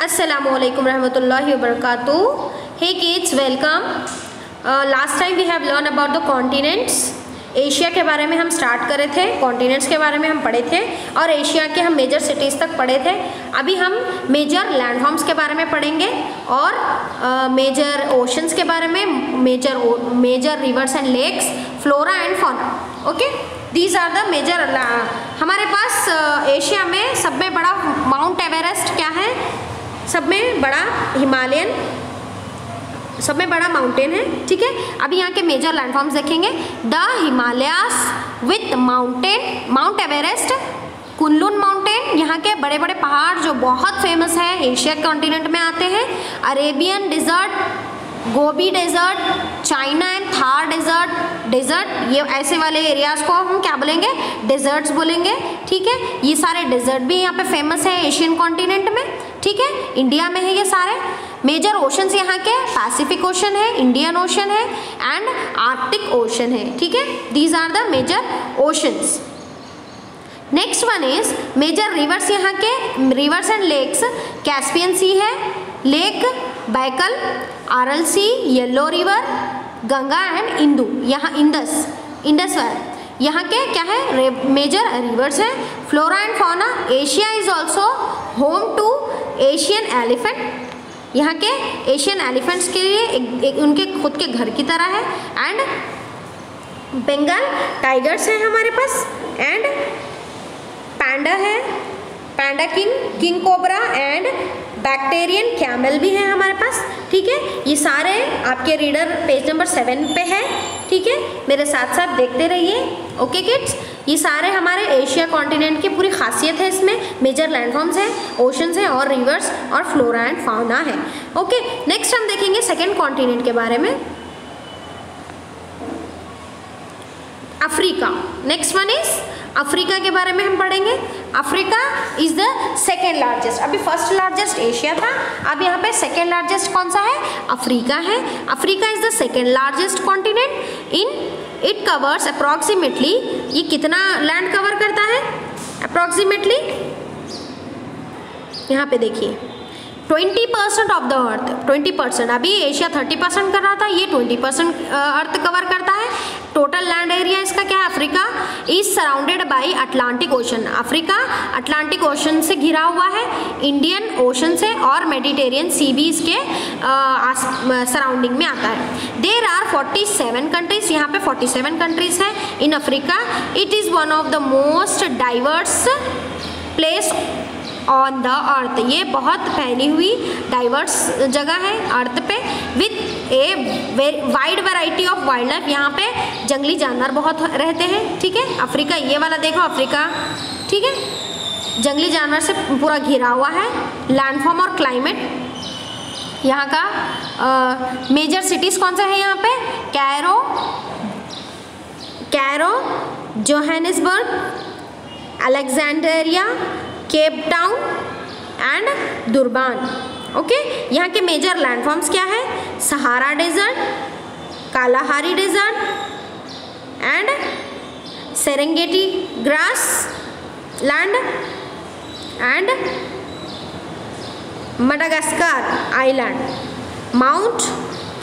Assalamualaikum warahmatullahi wabarakatuh. Hey kids, welcome. Uh, last time we have learned about the continents. Asia के बारे में हम start करे थे कॉन्टिनेंट्स के बारे में हम पढ़े थे और एशिया के हम मेजर सिटीज़ तक पढ़े थे अभी हम मेजर लैंडफॉर्म्स के बारे में पढ़ेंगे और मेजर uh, ओशंस के बारे में major major rivers and lakes flora and fauna okay these are the major हमारे पास एशिया uh, में बड़ा माउंट एवरेस्ट क्या है सब में बड़ा हिमालयन, सब में बड़ा माउंटेन है, ठीक है? अभी यहाँ के मेजर लैंडफॉर्म्स देखेंगे। The Himalayas with mountain mount Everest Kunlun mountain यहाँ के बड़े बड़े पहाड़ जो बहुत फ़ेमस है एशिया कॉन्टिनेंट में आते हैं। Arabian desert Gobi desert China and Thar desert desert ये ऐसे वाले एरियाज़ को हम क्या बोलेंगे? डेजर्ट्स बोलेंगे, ठीक है? ये सारे डेजर्ट भी यहाँ पे फ़ेमस है एशियन कॉन्टिनेंट में। ठीक है? इंडिया में है ये सारे। मेजर ओशंस यहाँ के पैसिफिक ओशन है इंडियन ओशन है एंड आर्टिक ओशन है, ठीक है? These are the major oceans next one is major rivers यहाँ के rivers and lakes Caspian sea है lake Baikal Aral sea yellow river Ganga and Indus यहाँ Indus Indus यहाँ के क्या है? मेजर रिवर्स हैं। Flora and fauna Asia is also home to Asian elephant यहाँ के एशियन एलिफेंट्स के लिए एक, एक उनके खुद के घर की तरह है। एंड बंगाल टाइगर्स हैं हमारे पास। एंड पैंडा है। Panda king king cobra and Bactrian camel भी है हमारे पास, ठीक है? ये सारे आपके रीडर पेज नंबर सेवन पे है, ठीक है? मेरे साथ साथ देखते रहिए ओके किड्स ये सारे हमारे एशिया कॉन्टिनेंट की पूरी खासियत है इसमें। मेजर लैंडफॉर्म्स हैं ओशंस हैं और रिवर्स और फ्लोरा एंड फाउना है ओके नेक्स्ट हम देखेंगे सेकेंड कॉन्टिनेंट के बारे में। Africa. Next one is Africa के बारे में हम पढ़ेंगे। Africa is the second largest. अभी फ़र्स्ट लार्जेस्ट एशिया था, अब यहाँ पे सेकेंड लार्जेस्ट कौन सा है? अफ्रीका है। Africa is the second largest continent. In it covers approximately ये कितना लैंड कवर करता है? अप्रॉक्सीमेटली यहाँ पे देखिए twenty percent of the earth twenty percent अभी एशिया थर्टी परसेंट कर रहा था, ये ट्वेंटी परसेंट अर्थ कवर करता है। टोटल लैंड एरिया इसका क्या है? Africa? Is surrounded by Atlantic ocean Africa Atlantic ocean से घिरा हुआ है। इंडियन ओशन से और मेडिटेरियन सी भी इसके सराउंडिंग में आता है। There are forty seven countries यहाँ पे फोर्टी सेवन कंट्रीज़ है in Africa it is one of the most diverse place on the earth ये बहुत फैली हुई डाइवर्स जगह है अर्थ पे with a wide variety of wild life यहाँ पे जंगली जानवर बहुत रहते हैं, ठीक है? अफ्रीका, ये वाला देखो अफ्रीका, ठीक है? जंगली जानवर से पूरा घिरा हुआ है। लैंडफॉर्म और क्लाइमेट यहाँ का मेजर सिटीज़ कौन सा है यहाँ पे? Cairo Cairo Johannesburg Alexandria cape town and Durban okay यहाँ के मेजर लैंडफॉर्म्स क्या है? Sahara desert Kalahari desert and Serengeti grass land and Madagascar island mount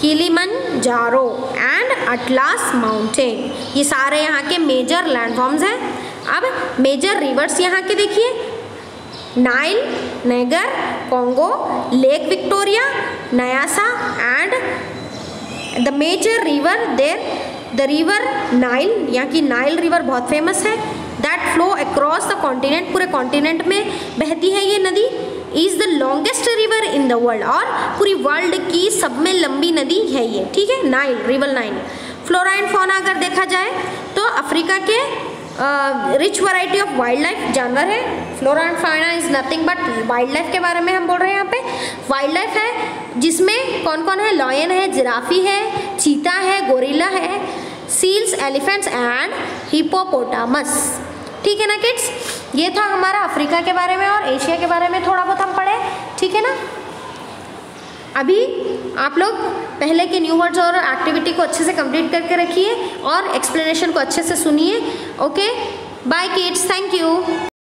Kilimanjaro and Atlas mountain ये सारे यहाँ के मेजर लैंडफॉर्म्स हैं। अब मेजर रिवर्स यहाँ के देखिए। Nile Niger Congo lake Victoria Nyasa and the major river there the river Nile यहाँ की नाइल रिवर बहुत फ़ेमस है। That flow across the continent पूरे कॉन्टिनेंट में बहती है ये नदी। Is the longest river in the world और पूरी वर्ल्ड की सब में लंबी नदी है ये, ठीक है? Nile river Nile flora and fauna अगर देखा जाए तो अफ्रीका के rich variety of wild life जानवर है। Flora and fauna is nothing but wild life के बारे में हम बोल रहे हैं यहाँ पे। वाइल्ड लाइफ है, जिसमें कौन कौन है? लॉयन है जिराफी है चीता है गोरिल्ला है सील्स एलिफेंट्स एंड हिपोपोटामस ठीक है ना किड्स ये था हमारा अफ्रीका के बारे में और एशिया के बारे में थोड़ा बहुत हम पढ़े। ठीक है ना? अभी आप लोग पहले के न्यू वर्ड्स और एक्टिविटी को अच्छे से कंप्लीट करके रखिए और एक्सप्लेनेशन को अच्छे से सुनिए okay bye kids thank you